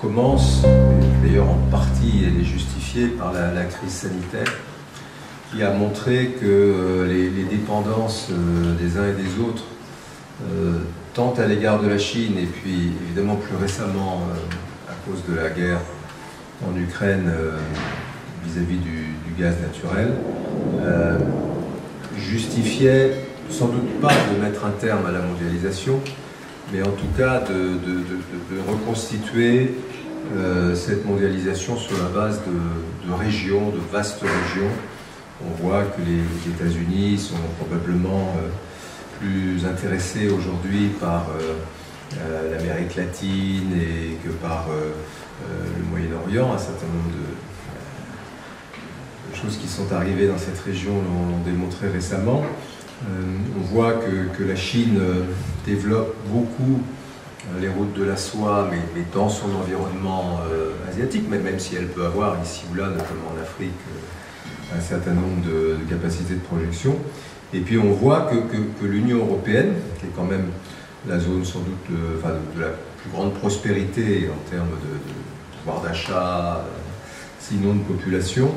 commence, d'ailleurs en partie elle est justifiée par la, crise sanitaire, qui a montré que euh, les, dépendances euh, des uns et des autres, euh, tant à l'égard de la Chine et puis évidemment plus récemment à cause de la guerre en Ukraine vis-à-vis du, gaz naturel, justifiait sans doute pas de mettre un terme à la mondialisation, mais en tout cas de, reconstituer euh, cette mondialisation sur la base de, régions, de vastes régions. On voit que les États-Unis sont probablement euh, plus intéressés aujourd'hui par euh, l'Amérique latine et que par le Moyen-Orient. Un certain nombre de, choses qui sont arrivées dans cette région l'ont démontré récemment. Euh, on voit que, la Chine euh, développe beaucoup euh, les routes de la soie, mais, dans son environnement asiatique, mais même si elle peut avoir ici ou là, notamment en Afrique, un certain nombre de, capacités de projection. Et puis on voit que, l'Union européenne, qui est quand même la zone sans doute de, la plus grande prospérité en termes de, pouvoir d'achat, sinon de population,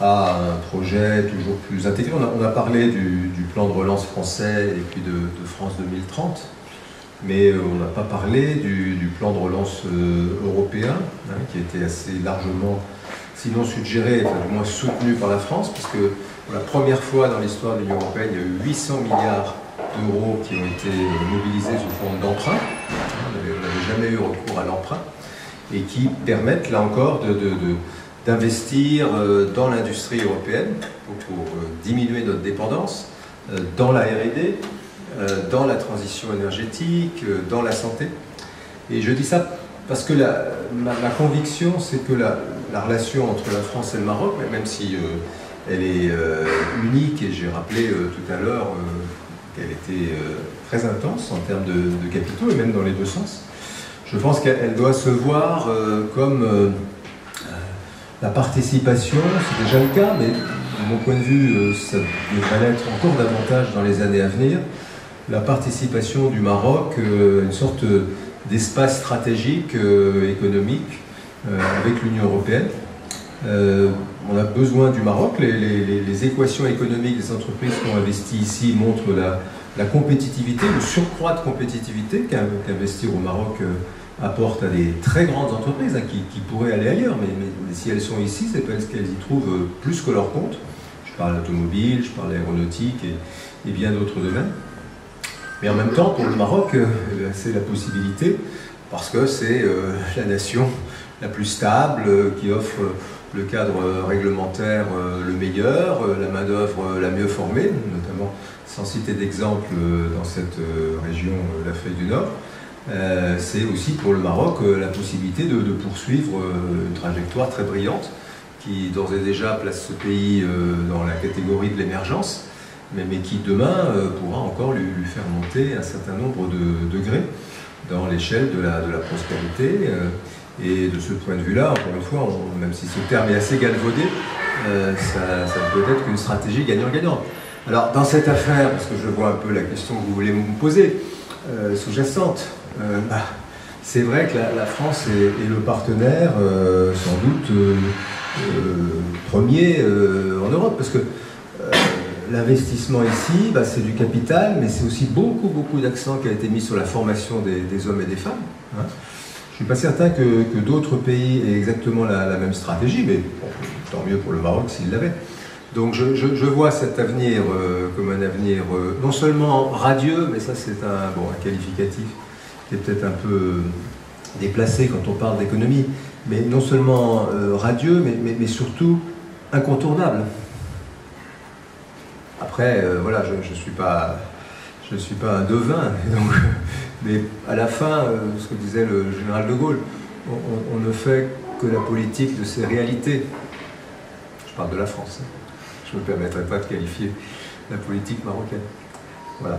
a un projet toujours plus intégré. On a, parlé du, plan de relance français et puis de, France 2030, mais euh, on n'a pas parlé du, plan de relance euh, européen, hein, qui a été assez largement, sinon suggéré, enfin, du moins soutenu par la France, puisque pour la première fois dans l'histoire de l'Union européenne, il y a eu 800 milliards d'euros qui ont été euh, mobilisés sous forme d'emprunt. On n'avait jamais eu recours à l'emprunt et qui permettent là encore de- d'investir euh, dans l'industrie européenne pour, euh, diminuer notre dépendance, euh, dans la R&D, dans la transition énergétique, dans la santé. Et je dis ça parce que ma, conviction, c'est que la, la relation entre la France et le Maroc, même si elle est unique, et j'ai rappelé tout à l'heure qu'elle était très intense en termes de, capitaux, et même dans les deux sens, je pense qu'elle doit se voir comme la participation, c'est déjà le cas, mais de mon point de vue, euh, ça devrait l'être encore davantage dans les années à venir, la participation du Maroc, euh, une sorte d'espace stratégique euh, économique avec l'Union européenne. On a besoin du Maroc. Les, équations économiques des entreprises qui ont investi ici montrent la, compétitivité, le surcroît de compétitivité qu'in- qu'investir au Maroc apporte à des très grandes entreprises hein, qui, pourraient aller ailleurs, mais, si elles sont ici, c'est parce qu'elles y trouvent euh, plus que leur compte. Je parle automobile, je parle aéronautique et, et bien d'autres domaines. Mais en même temps, pour le Maroc, euh, bien, c'est la possibilité, parce que c'est euh, la nation la plus stable, euh, qui offre le cadre euh, réglementaire euh, le meilleur, euh, la main-d'œuvre euh, la mieux formée, notamment sans citer d'exemple euh, dans cette euh, région, euh, l'Afrique du Nord. Euh, c'est aussi pour le Maroc euh, la possibilité de, poursuivre euh, une trajectoire très brillante qui d'ores et déjà place ce pays dans la catégorie de l'émergence, mais, qui demain pourra encore lui, faire monter un certain nombre de degrés dans l'échelle de la, prospérité. et de ce point de vue-là, encore une fois, même si ce terme est assez galvaudé, ça, ça peut être qu'une stratégie gagnant-gagnant. Alors, dans cette affaire, parce que je vois un peu la question que vous voulez me poser, sous-jacente, euh, bah, c'est vrai que la, France est, le partenaire, euh, sans doute, euh, premier en Europe, parce que l'investissement ici, bah, c'est du capital, mais c'est aussi beaucoup, beaucoup d'accent qui a été mis sur la formation des, hommes et des femmes. hein. Je ne suis pas certain que, d'autres pays aient exactement la, même stratégie, mais tant mieux pour le Maroc s'il l'avait. Donc je, vois cet avenir comme un avenir non seulement radieux, mais ça c'est un, bon, un qualificatif qui est peut-être un peu euh, déplacé quand on parle d'économie, mais non seulement euh, radieux, mais, surtout incontournable. Après, euh, voilà, je ne suis pas, suis pas un devin, mais à la fin, ce que disait le général de Gaulle, on ne fait que la politique de ses réalités. Je parle de la France. hein. Je ne me permettrai pas de qualifier la politique marocaine. Voilà.